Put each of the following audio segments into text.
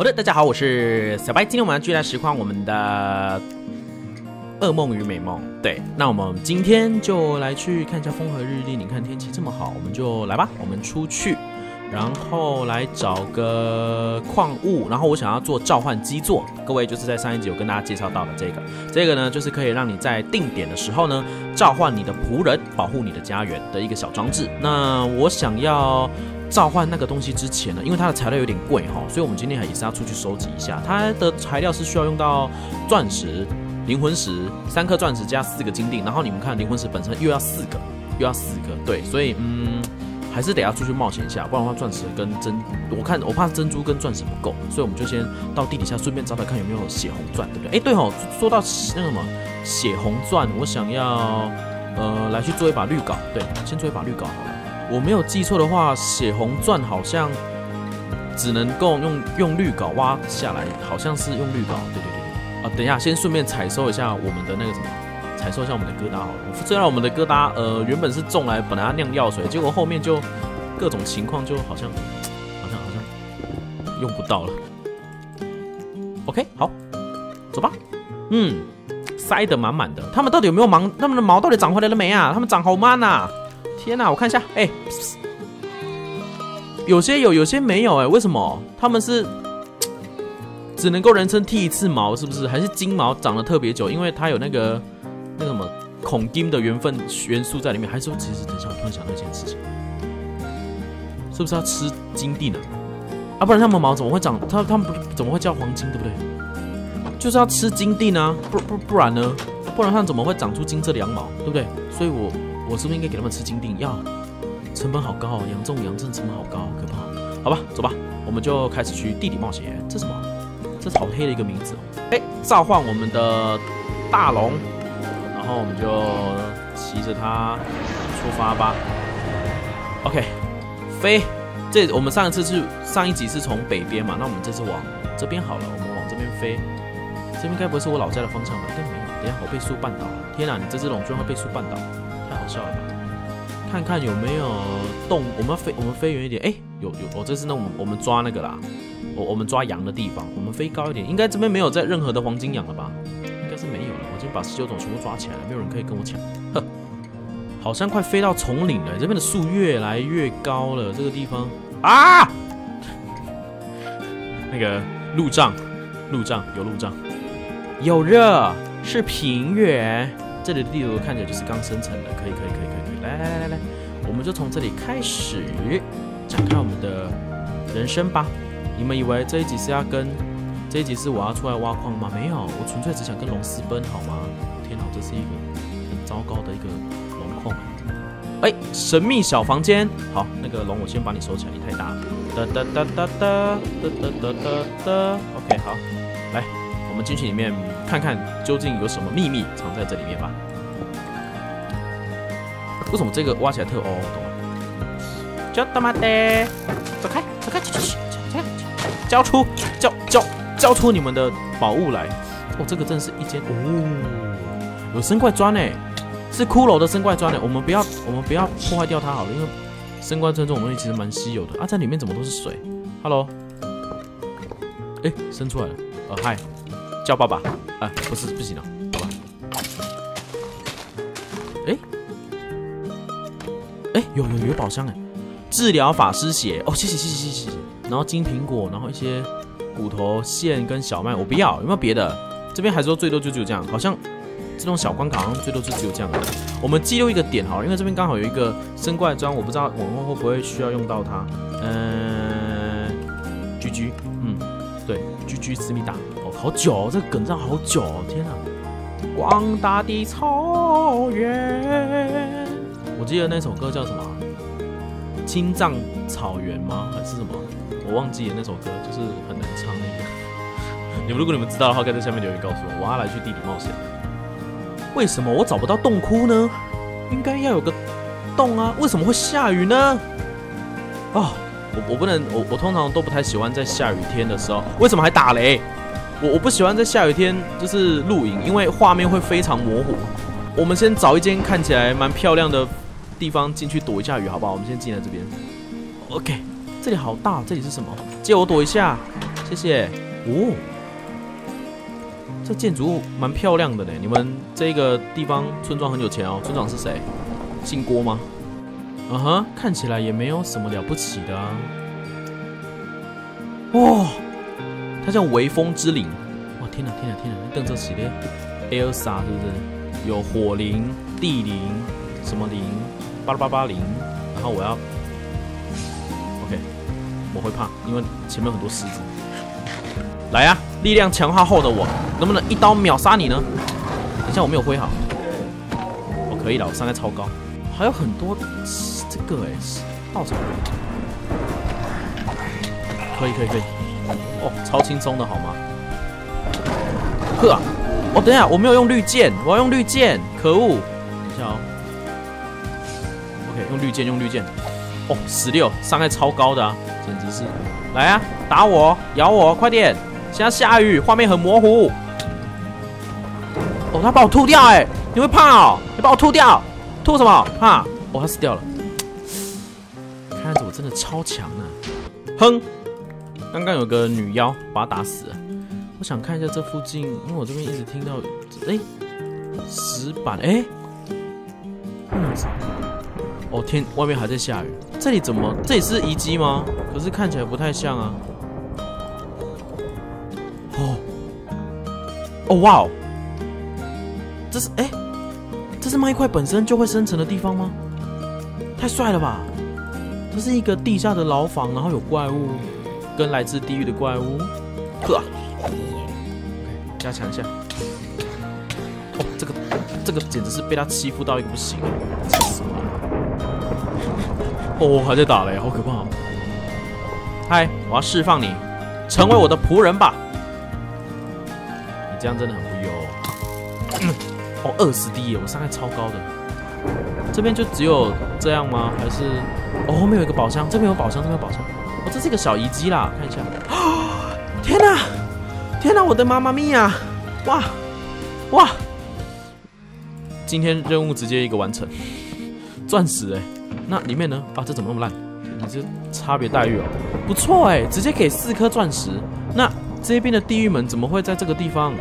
好的，大家好，我是小白。今天我们要继续来实况我们的噩梦与美梦。对，那我们今天就来去看一下风和日丽。你看天气这么好，我们就来吧。我们出去，然后来找个矿物，然后我想要做召唤基座。各位就是在上一集有跟大家介绍到的这个，这个呢就是可以让你在定点的时候呢召唤你的仆人，保护你的家园的一个小装置。那我想要。召唤那个东西之前呢，因为它的材料有点贵哈，所以我们今天还也是要出去收集一下。它的材料是需要用到钻石、灵魂石，三颗钻石加四个金锭。然后你们看，灵魂石本身又要四个，又要四个，对，所以嗯，还是得要出去冒险一下，不然的话，钻石跟珍，我看我怕珍珠跟钻石不够，所以我们就先到地底下顺便找找看有没有血红钻，对不对？哎，对哦，说到那个什么血红钻，我想要呃来去做一把绿镐，对，先做一把绿镐好了。我没有记错的话，血红钻好像只能够用用绿镐挖下来，好像是用绿镐。对对对对，啊，等一下，先顺便采收一下我们的那个什么，采收一下我们的疙瘩好了。虽然我们的疙瘩，呃，原本是种来本来要酿药水，结果后面就各种情况就好像好像好像用不到了。OK，好，走吧。嗯，塞得满满的。他们到底有没有忙？他们的毛到底长回来了没啊？他们长好慢啊！天呐，我看一下，哎，有些有，有些没有，哎，为什么？他们是只能够人生剃一次毛，是不是？还是金毛长得特别久？因为它有那个那个什么孔金的缘分元素在里面。还是说，其实等一下，我突然想到一件事情，是不是要吃金锭呢？啊，不然他们毛怎么会长？他他们不怎么会叫黄金，对不对？就是要吃金锭啊，不不不然呢？不然他们怎么会长出金色的羊毛，对不对？所以我。我是不是应该给他们吃金锭？要，成本好高哦，养这种羊真的成本好高，可怕。好吧，走吧，我们就开始去地底冒险。这什么？这是好黑的一个名字哦。哎，召唤我们的大龙，后我们就骑着它出发吧。OK，飞。这我们上一次是上一集是从北边嘛，那我们这次往这边好了，我们往这边飞。这边该不会是我老家的方向吧？应该没有。等下我被树绊倒了。天哪，你这只龙居然会被树绊倒！太好笑了吧！看看有没有洞，我们飞，我们飞远一点。哎，有有，我这是那我们我们抓那个啦，我我们抓羊的地方，我们飞高一点，应该这边没有在任何的黄金羊了吧？把十九种全部抓起来了，没有人可以跟我抢。哼，好像快飞到丛林了，这边的树越来越高了。这个地方啊，那个路障，路障有路障，有热，是平原。这里的地图看起来就是刚生成的，可以可以可以可以，来来来来来，我们就从这里开始展开我们的人生吧。你们以为这一集是要跟这一集是我要出来挖矿吗？没有，我纯粹只想跟龙私奔，好吗？天哪，这是一个很糟糕的一个龙控。哎，神秘小房间，好，那个龙我先把你收起来，你太大了。哒哒哒哒哒哒哒哒哒哒，OK，好，来，我们进去里面。看看究竟有什么秘密藏在这里面吧。为什么这个挖起来特哦？懂了。叫他妈的，走开，走开，去去去，交出，交交交出你们的宝物来。哦，这个真是一间哦，有生怪砖呢，是骷髅的生怪砖呢。我们不要，我们不要破坏掉它好了，因为生怪砖这种东西其实蛮稀有的啊。在里面怎么都是水？Hello，哎，生出来了。呃，嗨。叫爸爸，啊，不是不行了，好吧？哎，哎，有有有宝箱哎，治疗法师血哦，谢谢谢谢谢谢谢。然后金苹果，然后一些骨头线跟小麦，我不要，有没有别的？这边还说最多就只有这样，好像这种小关卡好像最多就只有这样。我们记录一个点好了，因为这边刚好有一个生怪砖，我不知道往后会不会需要用到它。嗯居居嗯，对居居思密达。哦好久，哦，这个梗上好久，哦，天哪！广大的草原，我记得那首歌叫什么？青藏草原吗？还是什么？我忘记了那首歌，就是很难唱那个。你们如果你们知道的话，可以在下面留言告诉我。我要来去地底冒险。为什么我找不到洞窟呢？应该要有个洞啊！为什么会下雨呢？哦，我我不能，我我通常都不太喜欢在下雨天的时候。为什么还打雷？我我不喜欢在下雨天就是露营，因为画面会非常模糊。我们先找一间看起来蛮漂亮的地方进去躲一下雨，好不好？我们先进来这边。OK，这里好大，这里是什么？借我躲一下，谢谢。哦，这建筑物蛮漂亮的呢。你们这个地方村庄很有钱哦。村长是谁？姓郭吗？嗯哼，看起来也没有什么了不起的啊。哇，它叫微风之灵。哇，天哪，天哪，天哪！邓泽奇的 Elsa 是不是？有火灵、地灵、什么灵？八八八零。然后我要，OK，我会怕，因为前面很多狮子。来呀，力量强化后的我，能不能一刀秒杀你呢？等一下我没有挥好。我可以了，我伤害超高。还有很多这个哎，稻草人。可以可以可以。哦，超轻松的好吗？呵，哦，等一下，我没有用绿箭，我要用绿箭，可恶！等一下哦。用绿箭，用绿箭。哦，十六，伤害超高的啊，简直是！来啊，打我，咬我，快点！现在下雨，画面很模糊。哦，他把我吐掉哎！你会怕哦？你把我吐掉，吐什么？怕？哦，他死掉了。看样子我真的超强啊！哼，刚刚有个女妖把他打死了。我想看一下这附近，因为我这边一直听到，哎，石板，哎，哦天，外面还在下雨。这里怎么？这里是遗迹吗？可是看起来不太像啊。哦，哦哇哦，这是哎，这是麦块本身就会生成的地方吗？太帅了吧！这是一个地下的牢房，然后有怪物跟来自地狱的怪物。呵，加强一下。哦，这个这个简直是被他欺负到一个不行！气死我了！哦，还在打嘞，好可怕！嗨，我要释放你，成为我的仆人吧！你这样真的很不优 哦，二十滴耶，我伤害超高的。这边就只有这样吗？还是哦，后面有一个宝箱，这边有宝箱，这边有宝箱。哦，这是一个小遗迹啦，看一下。天哪，天哪，我的妈妈咪呀！哇哇！今天任务直接一个完成，钻石哎，那里面呢？啊，这怎么那么烂？你这差别待遇哦，不错哎，直接给四颗钻石。那这边的地狱门怎么会在这个地方？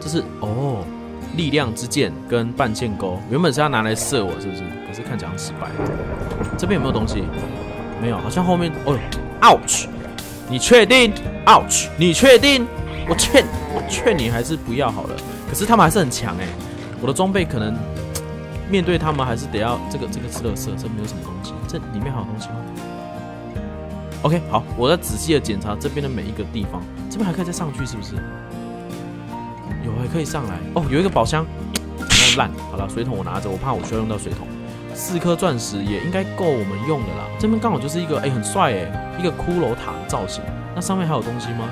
这是哦，力量之剑跟半剑钩，原本是要拿来射我，是不是？可是看起来失败。这边有没有东西？没有，好像后面哦，ouch！你确定？ouch！你确定？我劝，我劝你还是不要好了。可是他们还是很强哎，我的装备可能面对他们还是得要这个这个吃乐色，这没有什么东西，这里面还有东西吗？OK，好，我在仔细的检查这边的每一个地方，这边还可以再上去，是不是？有，还可以上来哦。有一个宝箱，怎么烂？好了，水桶我拿着，我怕我需要用到水桶。四颗钻石也应该够我们用的啦。这边刚好就是一个，哎，很帅哎，一个骷髅塔的造型。那上面还有东西吗？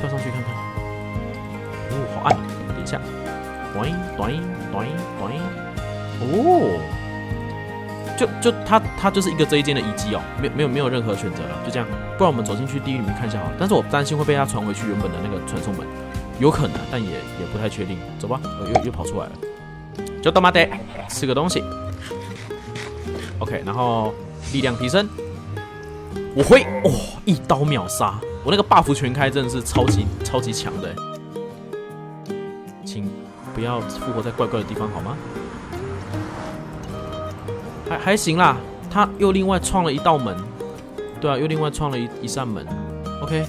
跳上去看看。哦，好暗，等一下。短短短短，哦。就就它它就是一个这一间的遗迹哦，没没有没有任何选择了，就这样。不然我们走进去地狱里面看一下好。但是我担心会被它传回去原本的那个传送门，有可能，但也也不太确定。走吧，又又跑出来了，就他妈的吃个东西。OK，然后力量提升，我会哇一刀秒杀，我那个 buff 全开真的是超级超级强的，请不要复活在怪怪的地方好吗？还还行啦，他又另外创了一道门，对啊，又另外创了一一扇门。OK，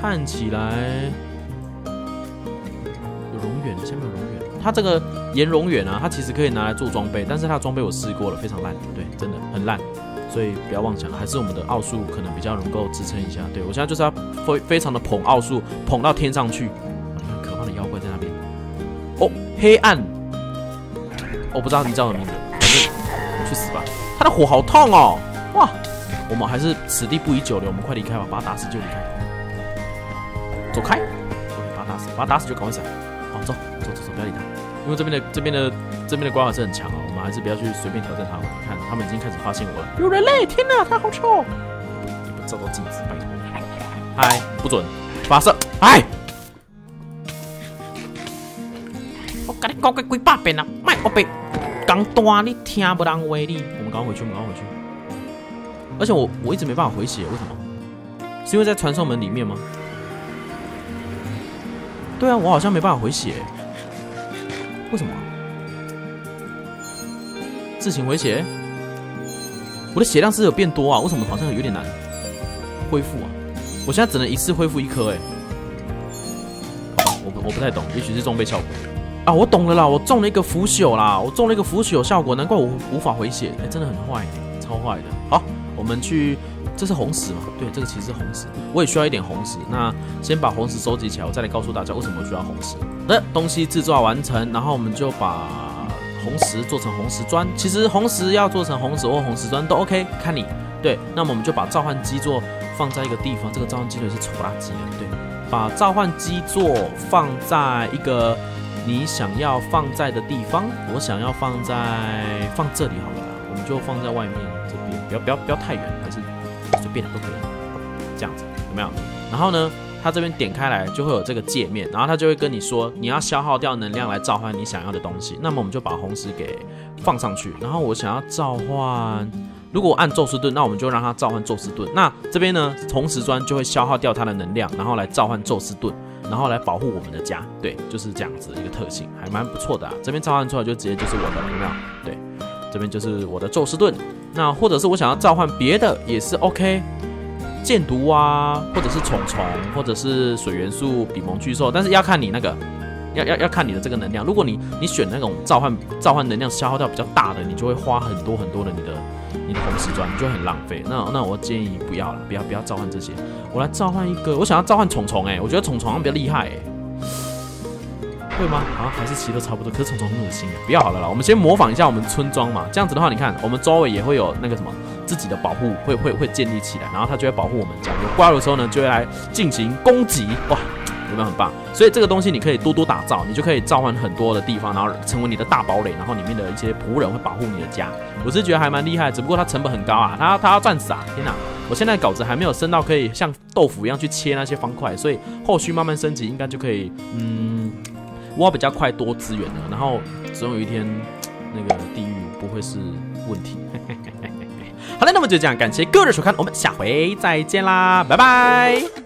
看起来有龙眼，下面有龙眼。它这个岩龙眼啊，它其实可以拿来做装备，但是它的装备我试过了，非常烂，对，真的很烂，所以不要妄想。还是我们的奥数可能比较能够支撑一下。对我现在就是要非非常的捧奥数，捧到天上去。你看可怕的妖怪在那边。哦，黑暗，我不知道你叫什么名字。反正去死吧！他的火好痛哦！哇，我们还是此地不宜久留，我们快离开吧，把他打死就离开。走开！把他打死，把他打死就赶快闪。好，走走走走，不要理他，因为这边的这边的这边的光还是很强哦，我们还是不要去随便挑战他们。你看，他们已经开始发现我了。有人类！天哪，他好臭！你不照照镜子，拜托。嗨，不准发射！嗨！我跟你讲个几百遍了，卖我背。刚断，你听不当威力。我们赶快回去，我们赶快回去。而且我我一直没办法回血，为什么？是因为在传送门里面吗？对啊，我好像没办法回血，为什么？自行回血？我的血量是有变多啊？为什么好像有点难恢复啊？我现在只能一次恢复一颗哎。我我不太懂，也许是装备效果啊。我懂了啦，我中了一个腐朽啦，我中了一个腐朽效果，难怪我无法回血，哎，真的很坏，超坏的。好，我们去。这是红石嘛？对，这个其实是红石，我也需要一点红石。那先把红石收集起来，我再来告诉大家为什么需要红石。的东西制作完成，然后我们就把红石做成红石砖。其实红石要做成红石或红石砖都 OK，看你。对，那么我们就把召唤基座放在一个地方，这个召唤基座是丑垃圾的。对，把召唤基座放在一个你想要放在的地方。我想要放在放这里好了，我们就放在外面这边，不要不要不要太远，还是。随便都可以，这样子有没有？然后呢，它这边点开来就会有这个界面，然后它就会跟你说你要消耗掉能量来召唤你想要的东西。那么我们就把红石给放上去，然后我想要召唤，如果按宙斯盾，那我们就让它召唤宙斯盾。那这边呢，红石砖就会消耗掉它的能量，然后来召唤宙斯盾，然后来保护我们的家。对，就是这样子一个特性，还蛮不错的啊。这边召唤出来就直接就是我的，有没有？对，这边就是我的宙斯盾。那或者是我想要召唤别的也是 OK，箭毒啊，或者是虫虫，或者是水元素比蒙巨兽，但是要看你那个，要要要看你的这个能量。如果你你选那种召唤召唤能量消耗掉比较大的，你就会花很多很多的你的你的红石砖，你就很浪费。那那我建议不要了，不要不要召唤这些。我来召唤一个，我想要召唤虫虫，哎，我觉得虫虫好像比较厉害，哎。会吗？好像还是其实都差不多，可是虫虫很恶心不要好了啦，我们先模仿一下我们村庄嘛。这样子的话，你看我们周围也会有那个什么自己的保护，会会会建立起来，然后它就会保护我们家。有怪物的时候呢，就会来进行攻击。哇，有没有很棒？所以这个东西你可以多多打造，你就可以召唤很多的地方，然后成为你的大堡垒，然后里面的一些仆人会保护你的家。我是觉得还蛮厉害，只不过它成本很高啊，它它要赚死啊！天哪，我现在稿子还没有升到可以像豆腐一样去切那些方块，所以后续慢慢升级应该就可以，嗯。挖比较快，多资源的，然后总有一天，那个地狱不会是问题。好了，那么就这样，感谢各位的收看，我们下回再见啦，拜拜。